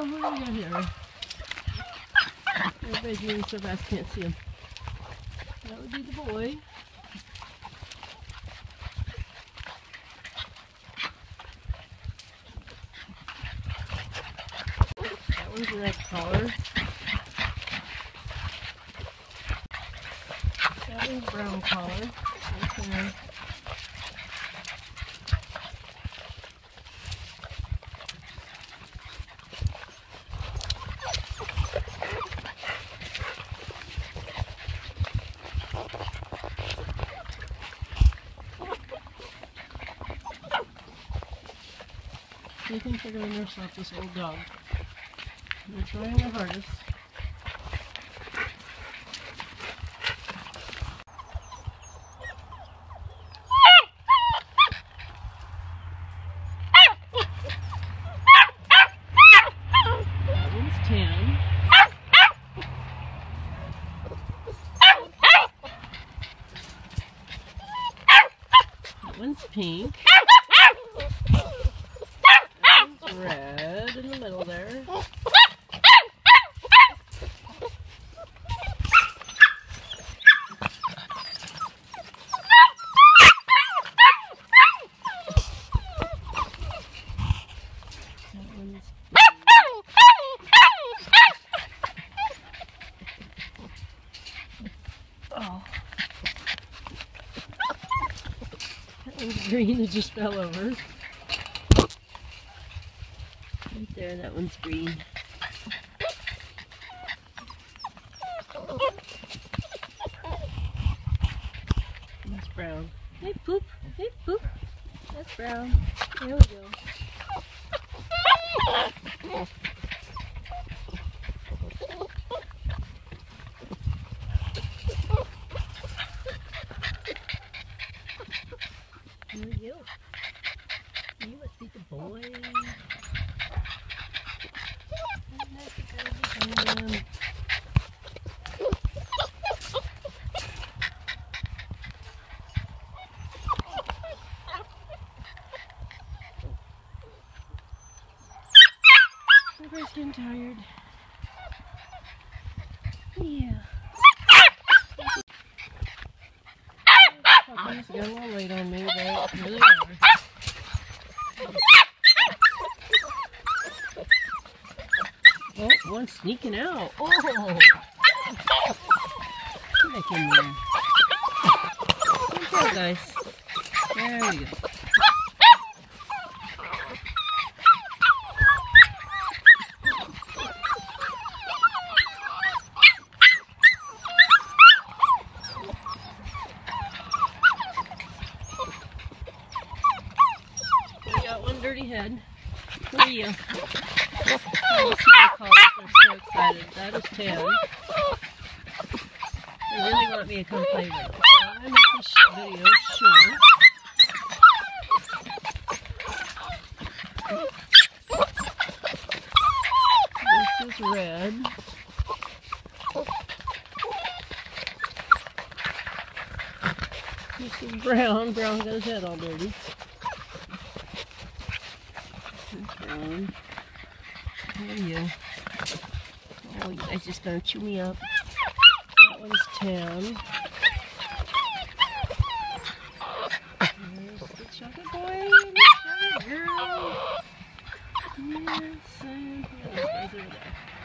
Do we got here? Everybody's moving so fast can't see him. That would be the boy. That one's a red collar. That one's brown collar. They're going to nurse out this old dog. They're trying their hardest. That one's tan. That one's pink. That one's red in the middle there. That one's oh. One's green. It just fell over. Right there, that one's green. That's brown. Hey, poop. Hey, poop. That's brown. There we go. There we go. You must be the boy. Um, Everybody's getting tired. Yeah. Puppies got a little late on me, but here they. Oh, one's sneaking out. Oh! Get back in there. There guys. There you go. We dirty head. Who are you? Oh. They're so excited. That is Tim. They really want me to come play with them. So to make this video short. This is red. This is brown. Brown got his head all dirty. Brown. How are? Oh, you guys just gonna chew me up. That one's tan. There's the chubby boy the chubby girl. Yes, and else is over there?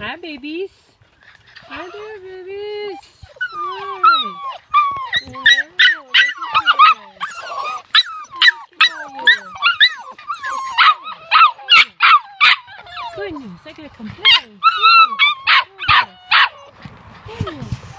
Hi, babies. Hi there, babies. Hi. Goodness, I gotta complain. Goodness. Goodness.